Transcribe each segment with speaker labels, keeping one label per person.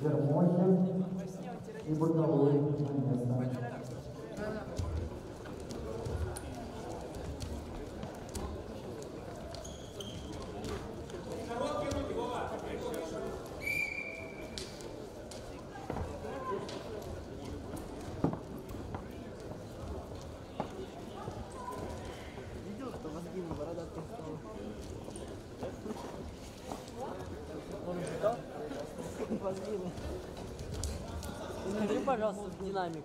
Speaker 1: Вермохин и Боковой
Speaker 2: Скажи, пожалуйста, в динамик.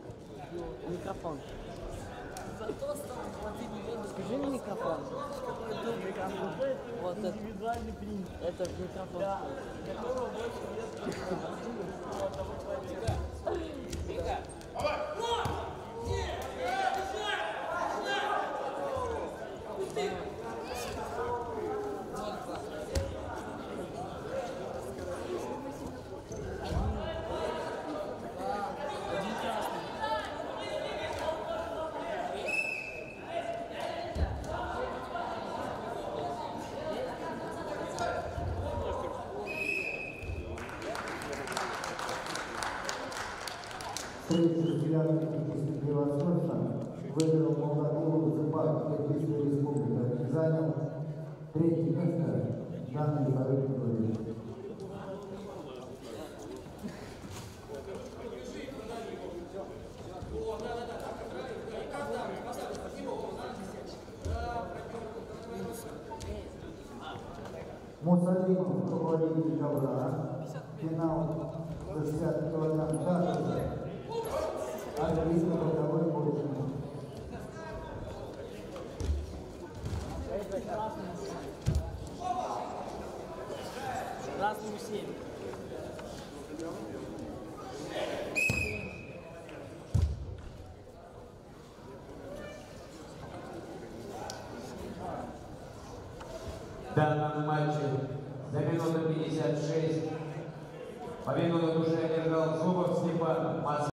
Speaker 2: Микрофон. Скажи мне микрофон. Вот это.
Speaker 3: Индивидуальный принт.
Speaker 2: Это микрофон.
Speaker 3: Которого больше нет.
Speaker 1: Встречу Филиалов Белосольца выиграл Молдоголовый Зыбак Киргизской Республики и занял третье место в данной категории. Мусалимов, руководитель ковра, финал 60 килограмм также. Арбитр боковой больше.
Speaker 2: Красному 7.
Speaker 4: В данном матче за минуту 56 победу на душе одержал Зубов Степан.